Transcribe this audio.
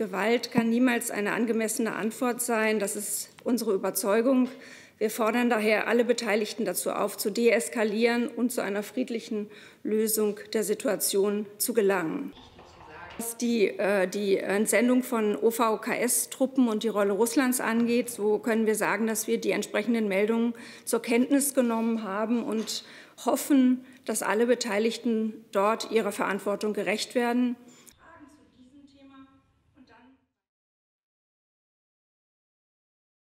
Gewalt kann niemals eine angemessene Antwort sein. Das ist unsere Überzeugung. Wir fordern daher alle Beteiligten dazu auf, zu deeskalieren und zu einer friedlichen Lösung der Situation zu gelangen. Was die, äh, die Entsendung von OVKS-Truppen und die Rolle Russlands angeht, so können wir sagen, dass wir die entsprechenden Meldungen zur Kenntnis genommen haben und hoffen, dass alle Beteiligten dort ihrer Verantwortung gerecht werden.